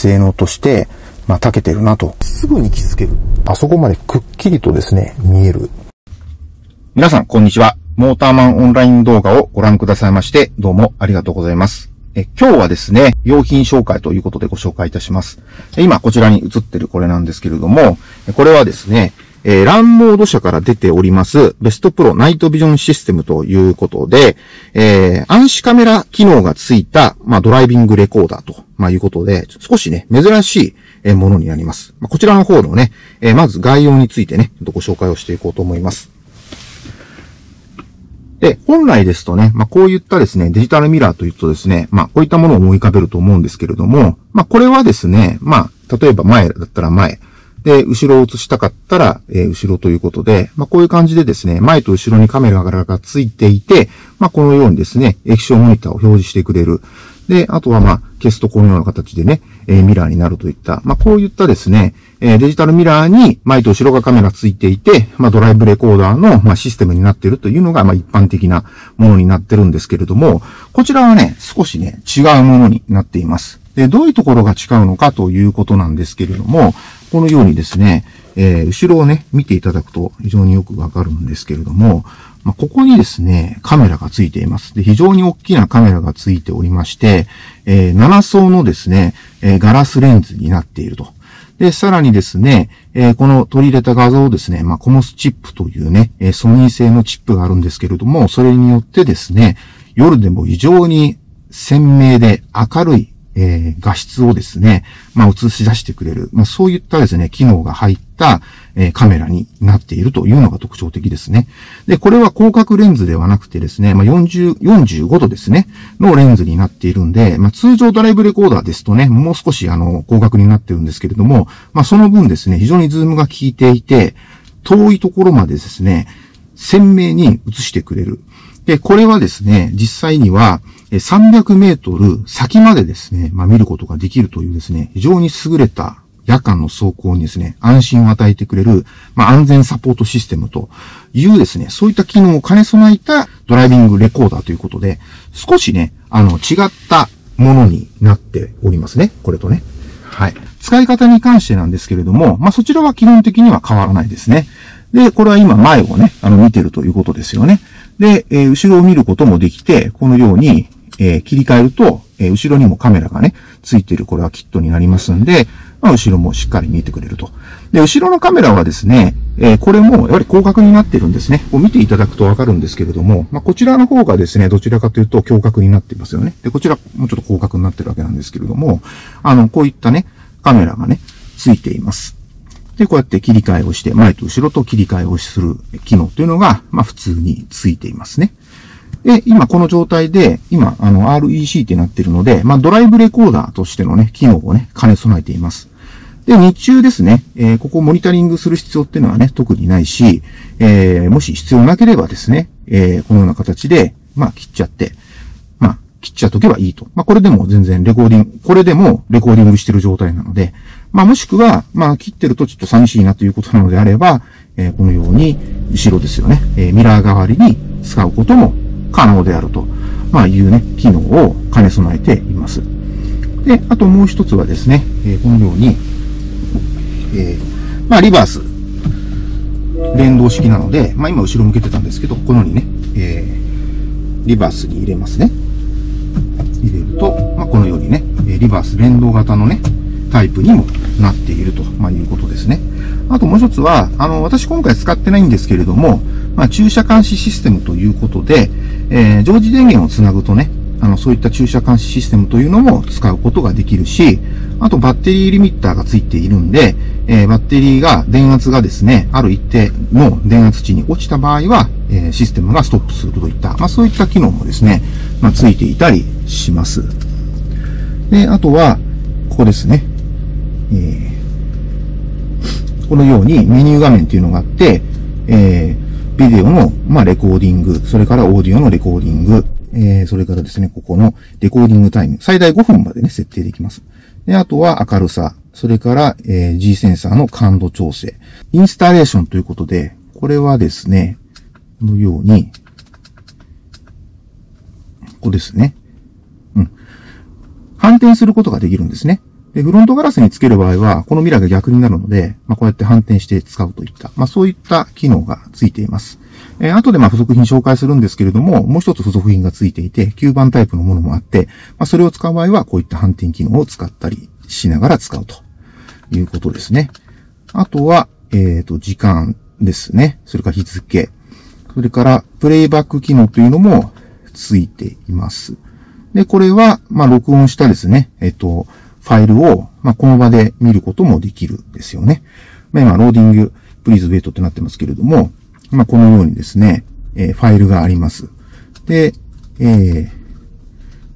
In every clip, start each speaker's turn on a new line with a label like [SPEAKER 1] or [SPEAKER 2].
[SPEAKER 1] 性能として、まあ、長けてるなと。すぐに気づける。あそこまでくっきりとですね、見える。
[SPEAKER 2] 皆さん、こんにちは。モーターマンオンライン動画をご覧くださいまして、どうもありがとうございます。え今日はですね、用品紹介ということでご紹介いたします。今、こちらに映ってるこれなんですけれども、これはですね、えー、ランモード社から出ております、ベストプロナイトビジョンシステムということで、えー、暗視カメラ機能がついた、まあ、ドライビングレコーダーと、まあ、いうことで、少しね、珍しいものになります。まあ、こちらの方のね、えー、まず概要についてね、ご紹介をしていこうと思います。で、本来ですとね、まあ、こういったですね、デジタルミラーというとですね、まあ、こういったものを思い浮かべると思うんですけれども、まあ、これはですね、まあ、例えば前だったら前、で、後ろを映したかったら、えー、後ろということで、まあ、こういう感じでですね、前と後ろにカメラがついていて、まあ、このようにですね、液晶モニターを表示してくれる。で、あとはまあ、消すとこのような形でね、えー、ミラーになるといった、まあ、こういったですね、えー、デジタルミラーに前と後ろがカメラついていて、まあ、ドライブレコーダーの、まあ、システムになっているというのが、まあ、一般的なものになってるんですけれども、こちらはね、少しね、違うものになっています。で、どういうところが違うのかということなんですけれども、このようにですね、えー、後ろをね、見ていただくと非常によくわかるんですけれども、まあ、ここにですね、カメラがついています。で、非常に大きなカメラがついておりまして、えー、7層のですね、えー、ガラスレンズになっていると。で、さらにですね、えー、この取り入れた画像をですね、まあ、コモスチップというね、えソニー製のチップがあるんですけれども、それによってですね、夜でも非常に鮮明で明るいえー、画質をですね、まあ、映し出してくれる、まあ、そういったですね、機能が入った、えー、カメラになっているというのが特徴的ですね。で、これは広角レンズではなくてですね、まあ、40、45度ですね、のレンズになっているんで、まあ、通常ドライブレコーダーですとね、もう少しあの、広角になってるんですけれども、まあ、その分ですね、非常にズームが効いていて、遠いところまでですね、鮮明に映してくれる。で、これはですね、実際には、300メートル先までですね、まあ、見ることができるというですね、非常に優れた夜間の走行にですね、安心を与えてくれる、まあ、安全サポートシステムというですね、そういった機能を兼ね備えたドライビングレコーダーということで、少しね、あの、違ったものになっておりますね。これとね。はい。使い方に関してなんですけれども、まあ、そちらは基本的には変わらないですね。で、これは今前をね、あの、見てるということですよね。で、えー、後ろを見ることもできて、このように、えー、切り替えると、えー、後ろにもカメラがね、ついているこれはキットになりますんで、まあ、後ろもしっかり見えてくれると。で、後ろのカメラはですね、えー、これもやはり広角になってるんですね。こう見ていただくとわかるんですけれども、まあ、こちらの方がですね、どちらかというと強角になっていますよね。で、こちらもうちょっと広角になってるわけなんですけれども、あの、こういったね、カメラがね、ついています。で、こうやって切り替えをして、前と後ろと切り替えをする機能というのが、まあ普通についていますね。で、今この状態で、今、あの、REC ってなってるので、まあ、ドライブレコーダーとしてのね、機能をね、兼ね備えています。で、日中ですね、えー、ここをモニタリングする必要っていうのはね、特にないし、えー、もし必要なければですね、えー、このような形で、まあ、切っちゃって、まあ、切っちゃっとけばいいと。まあ、これでも全然レコーディング、これでもレコーディングしてる状態なので、まあ、もしくは、まあ、切ってるとちょっと寂しいなということなのであれば、えー、このように、後ろですよね、えー、ミラー代わりに使うことも可能であると、まあ、いうね、機能を兼ね備えています。で、あともう一つはですね、えー、このように、えー、まあ、リバース、連動式なので、まあ、今後ろ向けてたんですけど、このようにね、えー、リバースに入れますね。入れると、まあ、このようにね、リバース連動型のね、タイプにもなっていると、まあ、いうことですね。あともう一つは、あの、私今回使ってないんですけれども、まあ、駐車監視システムということで、えー、常時電源をつなぐとね、あの、そういった駐車監視システムというのも使うことができるし、あとバッテリーリミッターがついているんで、えー、バッテリーが、電圧がですね、ある一定の電圧値に落ちた場合は、えー、システムがストップするといった、まあそういった機能もですね、まあついていたりします。で、あとは、ここですね。えー、このようにメニュー画面っていうのがあって、えー、ビデオの、まあ、レコーディング、それからオーディオのレコーディング、えー、それからですね、ここのレコーディングタイム、最大5分までね、設定できます。で、あとは明るさ、それから、えー、G センサーの感度調整。インスタレーションということで、これはですね、このように、ここですね。うん。反転することができるんですね。で、フロントガラスにつける場合は、このミラーが逆になるので、まあ、こうやって反転して使うといった、まあ、そういった機能がついています。えー、後でまあ付属品紹介するんですけれども、もう一つ付属品がついていて、吸盤タイプのものもあって、まあ、それを使う場合は、こういった反転機能を使ったりしながら使うということですね。あとは、えっ、ー、と、時間ですね。それから日付。それから、プレイバック機能というのもついています。で、これは、まあ、録音したですね、えっ、ー、と、ファイルを、まあ、この場で見ることもできるんですよね。まあ、今、 Loading、Please wait ってなってますけれども、まあ、このようにですね、えー、ファイルがあります。で、えー、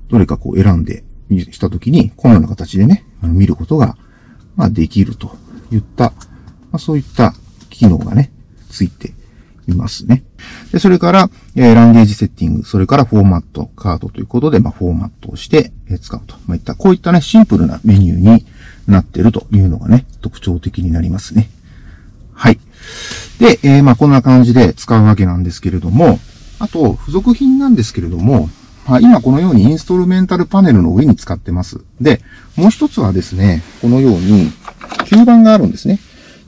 [SPEAKER 2] どれかこう選んで、したときに、このような形でね、あの見ることが、まあ、できるといった、まあ、そういった機能がね、ついていますね。で、それから、えー、 Language Setting、それからフォーマット、カードということで、まあ、フォーマットをして、えー、使うと。まあ、いった、こういったね、シンプルなメニューになってるというのがね、特徴的になりますね。はい。で、えー、まあ、こんな感じで使うわけなんですけれども、あと、付属品なんですけれども、まあ、今このようにインストルメンタルパネルの上に使ってます。で、もう一つはですね、このように、吸盤があるんですね。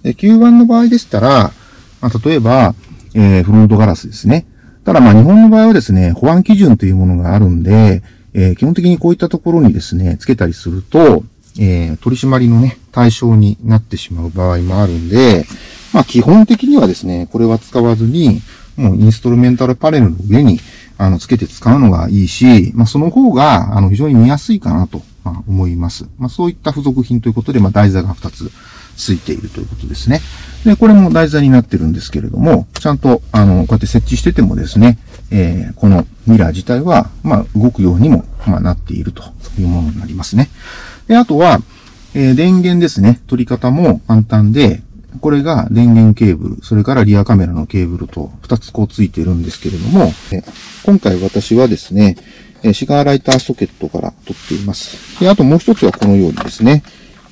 [SPEAKER 2] で吸盤の場合でしたら、まあ、例えば、えー、フロントガラスですね。ただまあ日本の場合はですね、保安基準というものがあるんで、えー、基本的にこういったところにですね、つけたりすると、えー、取り締まりのね、対象になってしまう場合もあるんで、まあ基本的にはですね、これは使わずに、もうインストルメンタルパネルの上に、あの、つけて使うのがいいし、まあその方が、あの、非常に見やすいかなと、まあ、思います。まあそういった付属品ということで、まあ台座が2つついているということですね。で、これも台座になってるんですけれども、ちゃんと、あの、こうやって設置しててもですね、えー、このミラー自体は、まあ、動くようにも、まあ、なっているというものになりますね。で、あとは、えー、電源ですね。取り方も簡単で、これが電源ケーブル、それからリアカメラのケーブルと2つこうついてるんですけれども、今回私はですね、シガーライターソケットから取っています。で、あともう一つはこのようにですね、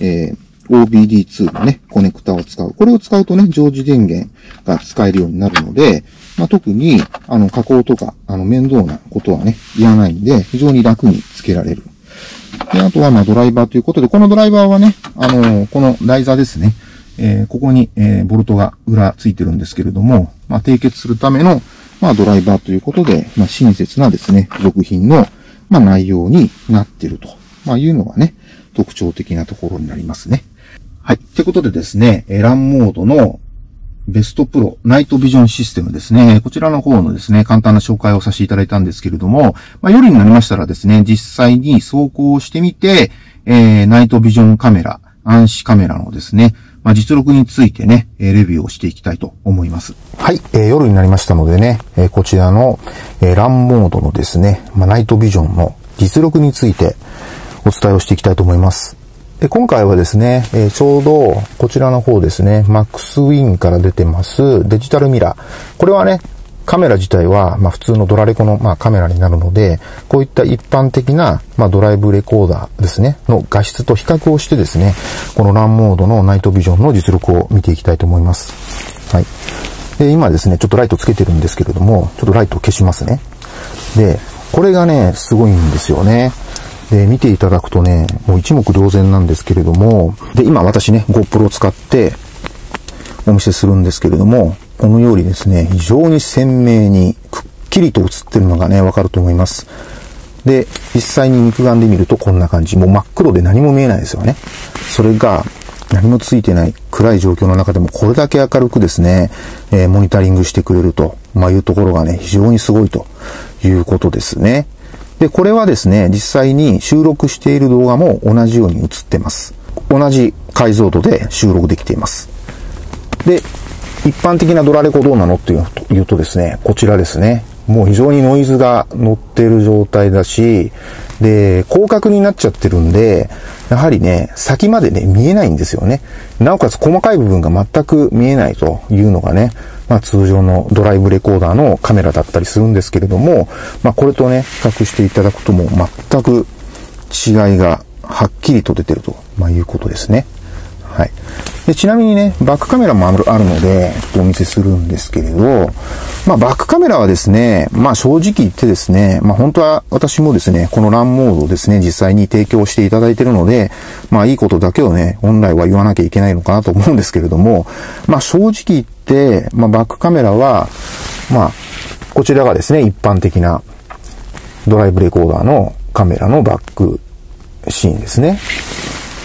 [SPEAKER 2] えー、OBD2 のね、コネクタを使う。これを使うとね、常時電源が使えるようになるので、まあ、特に、あの、加工とか、あの、面倒なことはね、いらないんで、非常に楽に付けられる。で、あとは、ま、ドライバーということで、このドライバーはね、あの、この台座ですね。えー、ここに、えー、ボルトが裏ついてるんですけれども、まあ、締結するための、まあ、ドライバーということで、まあ、親切なですね、付属品の、まあ、内容になってると、まあ、いうのがね、特徴的なところになりますね。はい。ってことでですね、ランモードのベストプロナイトビジョンシステムですね。こちらの方のですね、簡単な紹介をさせていただいたんですけれども、まあ、夜になりましたらですね、実際に走行してみて、えー、ナイトビジョンカメラ、暗視カメラのですね、まあ、実力についてね、レビューをしていきたいと思います。
[SPEAKER 1] はい、えー、夜になりましたのでね、えー、こちらの、えー、ランモードのですね、まあ、ナイトビジョンの実力についてお伝えをしていきたいと思います。で今回はですね、えー、ちょうどこちらの方ですね、マックスウィンから出てますデジタルミラー。これはね、カメラ自体は、まあ、普通のドラレコの、まあ、カメラになるので、こういった一般的な、まあ、ドライブレコーダーですね、の画質と比較をしてですね、このランモードのナイトビジョンの実力を見ていきたいと思います。はい。で、今ですね、ちょっとライトつけてるんですけれども、ちょっとライトを消しますね。で、これがね、すごいんですよね。で、見ていただくとね、もう一目瞭然なんですけれども、で、今私ね、GoPro を使ってお見せするんですけれども、このようにですね、非常に鮮明にくっきりと映ってるのがね、わかると思います。で、実際に肉眼で見るとこんな感じ。もう真っ黒で何も見えないですよね。それが、何もついてない暗い状況の中でもこれだけ明るくですね、えー、モニタリングしてくれると、まあ、いうところがね、非常にすごいということですね。で、これはですね、実際に収録している動画も同じように映ってます。同じ解像度で収録できています。で、一般的なドラレコどうなのっていうとですね、こちらですね。もう非常にノイズが乗ってる状態だし、で、広角になっちゃってるんで、やはりね、先までね、見えないんですよね。なおかつ細かい部分が全く見えないというのがね、まあ通常のドライブレコーダーのカメラだったりするんですけれども、まあこれとね、比較していただくとも全く違いがはっきりと出てると、まあ、いうことですね。はい。でちなみにね、バックカメラもあるあるので、ちょっとお見せするんですけれど、まあ、バックカメラはですね、まあ、正直言ってですね、まあ、本当は私もですね、このランモードをですね、実際に提供していただいているので、まあ、いいことだけをね、本来は言わなきゃいけないのかなと思うんですけれども、まあ、正直言って、まあ、バックカメラは、まあ、こちらがですね、一般的なドライブレコーダーのカメラのバックシーンですね。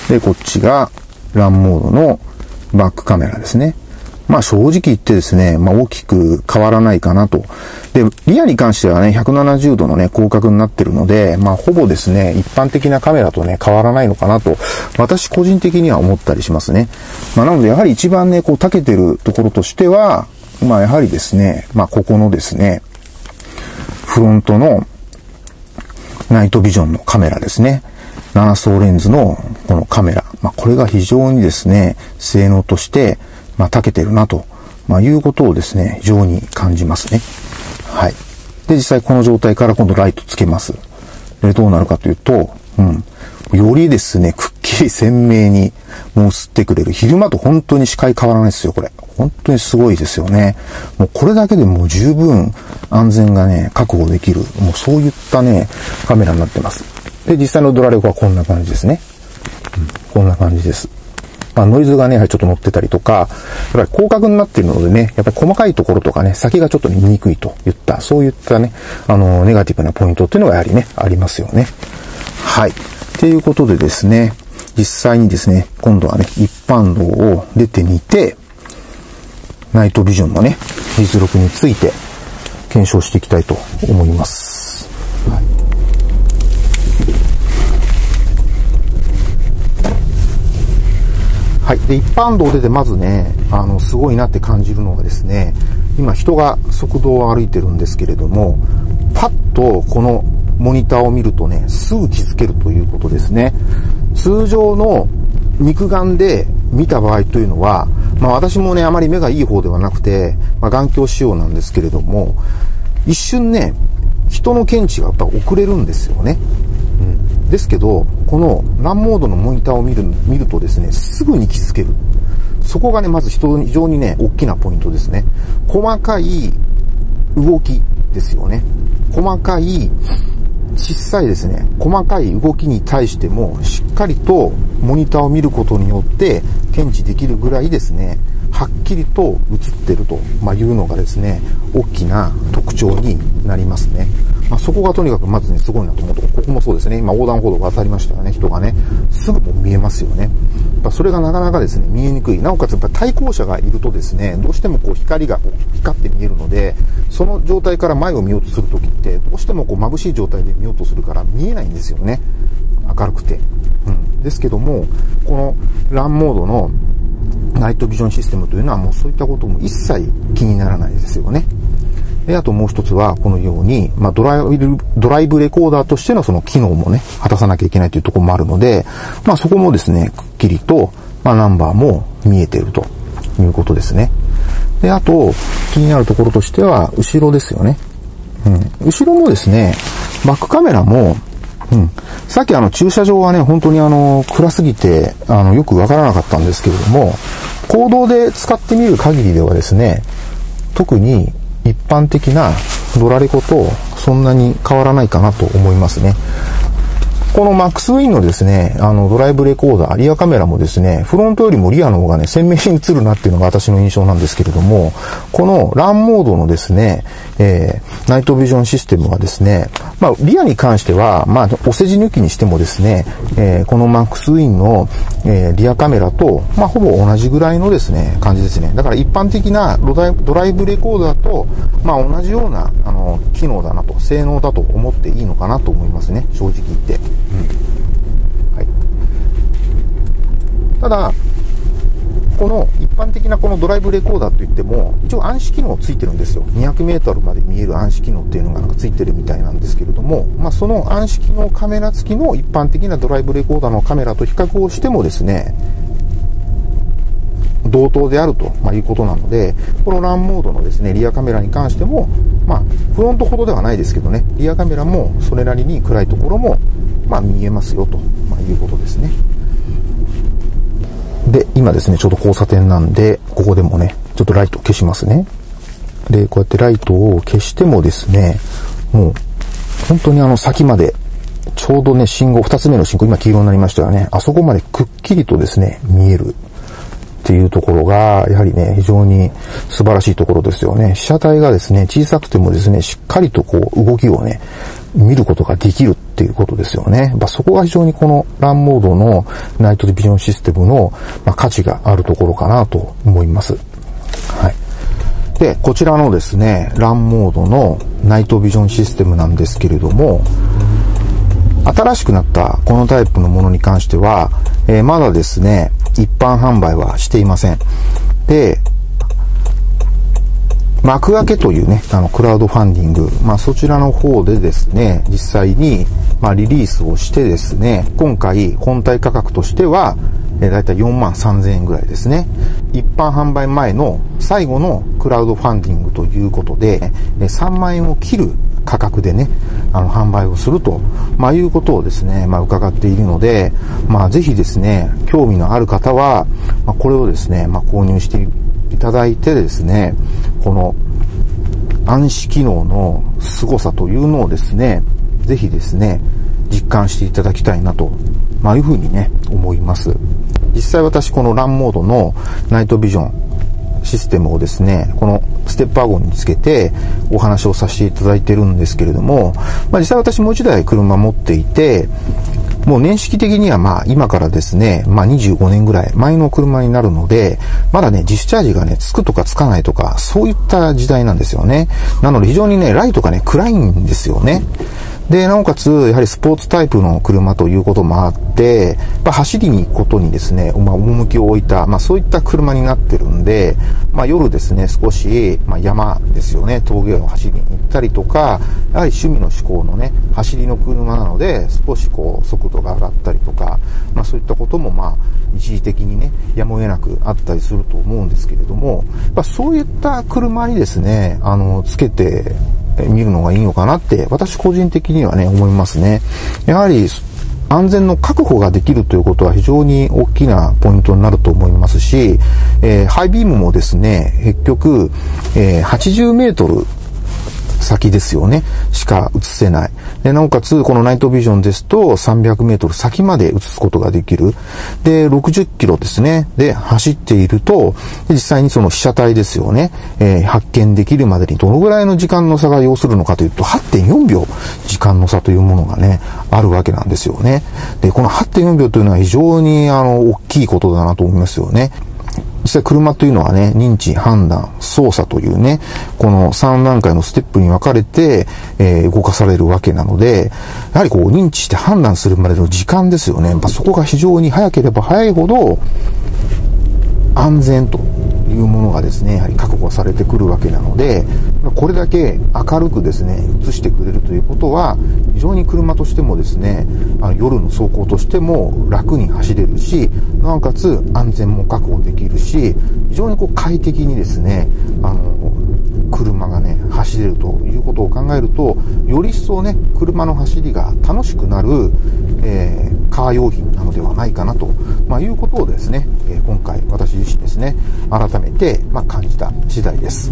[SPEAKER 1] で、こっちがランモードのバックカメラですね。まあ正直言ってですね、まあ大きく変わらないかなと。で、リアに関してはね、170度のね、広角になってるので、まあほぼですね、一般的なカメラとね、変わらないのかなと、私個人的には思ったりしますね。まあなのでやはり一番ね、こう、長けてるところとしては、まあやはりですね、まあここのですね、フロントのナイトビジョンのカメラですね。7層レンズのこのカメラ。まあ、これが非常にですね、性能として、まあ、長けてるなと、まあ、いうことをですね、非常に感じますね。はい。で、実際この状態から今度ライトつけます。で、どうなるかというと、うん。よりですね、くっきり鮮明にもう映ってくれる。昼間と本当に視界変わらないですよ、これ。本当にすごいですよね。もうこれだけでもう十分安全がね、確保できる。もうそういったね、カメラになってます。で、実際のドラレコはこんな感じですね。うん、こんな感じです。まあ、ノイズがね、ちょっと乗ってたりとか、やっぱり広角になっているのでね、やっぱり細かいところとかね、先がちょっと見にくいといった、そういったね、あの、ネガティブなポイントっていうのがやはりね、ありますよね。はい。ということでですね、実際にですね、今度はね、一般道を出てみて、ナイトビジョンのね、実力について検証していきたいと思います。はい。で、一般道ででまずね、あの、すごいなって感じるのはですね、今人が側道を歩いてるんですけれども、パッとこのモニターを見るとね、すぐ気づけるということですね。通常の肉眼で見た場合というのは、まあ私もね、あまり目がいい方ではなくて、まあ眼鏡仕様なんですけれども、一瞬ね、人の検知がやっぱ遅れるんですよね。ですけど、このランモードのモニターを見る、見るとですね、すぐに気づける。そこがね、まず非常にね、大きなポイントですね。細かい動きですよね。細かい小さいですね、細かい動きに対しても、しっかりとモニターを見ることによって検知できるぐらいですね、はっきりと映ってると、まいうのがですね、大きな特徴になりますね。まあ、そこがとにかくまずね、すごいなと思うとここもそうですね、今横断歩道が当たりましたよね、人がね、すぐも見えますよね。やっぱそれがなかなかですね、見えにくい。なおかつやっぱ対向車がいるとですね、どうしてもこう光がこう光って見えるので、その状態から前を見ようとするときって、どうしてもこう眩しい状態で見ようとするから見えないんですよね。明るくて。うん。ですけども、このランモードのナイトビジョンシステムというのはもうそういったことも一切気にならないですよね。で、あともう一つは、このように、まあ、ドライブ、ドライブレコーダーとしてのその機能もね、果たさなきゃいけないというところもあるので、まあ、そこもですね、くっきりと、まあ、ナンバーも見えているということですね。で、あと、気になるところとしては、後ろですよね。うん。後ろもですね、バックカメラも、うん。さっきあの駐車場はね、本当にあの、暗すぎて、あの、よくわからなかったんですけれども、公道で使ってみる限りではですね、特に一般的なドラレコとそんなに変わらないかなと思いますね。このマックスウィンのですね、あのドライブレコーダー、リアカメラもですね、フロントよりもリアの方がね、鮮明に映るなっていうのが私の印象なんですけれども、このランモードのですね、えー、ナイトビジョンシステムはですね、まあ、リアに関しては、まあ、お世辞抜きにしてもですね、えー、このマックスウィンの、えー、リアカメラと、まあ、ほぼ同じぐらいのですね、感じですね。だから一般的なドライブレコーダーと、まあ、同じような、あの、機能だなと、性能だと思っていいのかなと思いますね、正直言って。はい、ただ、この一般的なこのドライブレコーダーといっても、一応暗視機能ついてるんですよ。200メートルまで見える暗視機能っていうのがなんかついてるみたいなんですけれども、まあその暗視機能カメラ付きの一般的なドライブレコーダーのカメラと比較をしてもですね、同等であると、まいうことなので、このランモードのですね、リアカメラに関しても、まあ、フロントほどではないですけどね、リアカメラもそれなりに暗いところも、まあ、見えますよと、まあいうことですね。で、今ですね、ちょうど交差点なんで、ここでもね、ちょっとライト消しますね。で、こうやってライトを消してもですね、もう、本当にあの先まで、ちょうどね、信号、二つ目の信号、今黄色になりましたよね。あそこまでくっきりとですね、見えるっていうところが、やはりね、非常に素晴らしいところですよね。被写体がですね、小さくてもですね、しっかりとこう、動きをね、見ることができるっていうことですよね。まあ、そこが非常にこのランモードのナイトビジョンシステムの、ま、価値があるところかなと思います。はい。で、こちらのですね、ランモードのナイトビジョンシステムなんですけれども、新しくなったこのタイプのものに関しては、えー、まだですね、一般販売はしていません。で、幕開けというね、あの、クラウドファンディング、まあ、そちらの方でですね、実際に、まあ、リリースをしてですね、今回、本体価格としては、えー、だいたい4万3000円ぐらいですね。一般販売前の最後のクラウドファンディングということで、えー、3万円を切る価格でね、あの、販売をすると、まあ、いうことをですね、まあ、伺っているので、まあ、ぜひですね、興味のある方は、まあ、これをですね、まあ、購入していただいてですね、この暗視機能の凄さというのをですね、ぜひですね、実感していただきたいなと、まあ、いうふうにね、思います。実際私このランモードのナイトビジョンシステムをですね、このステップワゴンにつけてお話をさせていただいてるんですけれども、まあ実際私もう一台車持っていて、もう年式的にはまあ今からですね、まあ25年ぐらい前の車になるので、まだね、ディスチャージがね、つくとかつかないとか、そういった時代なんですよね。なので非常にね、ライトがね、暗いんですよね。で、なおかつ、やはりスポーツタイプの車ということもあって、まあ、走りに行くことにですね、まあ、趣を置いた、まあ、そういった車になってるんで、まあ、夜ですね、少し、まあ、山ですよね、峠を走りに行ったりとか、やはり趣味の思考のね、走りの車なので、少しこう、速度が上がったりとか、まあ、そういったことも、まあ、一時的にね、やむを得なくあったりすると思うんですけれども、まあ、そういった車にですね、あの、つけて、見るのがいいのかなって、私個人的にはね、思いますね。やはり、安全の確保ができるということは非常に大きなポイントになると思いますし、えー、ハイビームもですね、結局、えー、80メートル先ですよね、しか映せない。で、なおかつ、このナイトビジョンですと、300メートル先まで映すことができる。で、60キロですね。で、走っていると、実際にその被写体ですよね、えー、発見できるまでにどのぐらいの時間の差が要するのかというと、8.4秒時間の差というものがね、あるわけなんですよね。で、この8.4秒というのは非常に、あの、大きいことだなと思いますよね。実際車というのはね、認知、判断、操作というね、この3段階のステップに分かれて、えー、動かされるわけなので、やはりこう認知して判断するまでの時間ですよね。まあ、そこが非常に早ければ早いほど、安全というものがですね、やはり確保されてくるわけなので、これだけ明るくですね、映してくれるということは、非常に車としてもですね、あの夜の走行としても楽に走れるし、なおかつ安全も確保できるし、非常にこう快適にですね、あの、車がね、走れるということを考えると、より一層ね、車の走りが楽しくなる、えー、カー用品なのではないかなと、まあ、いうことをですね、え、今回私自身ですね、改めて、まあ、感じた次第です。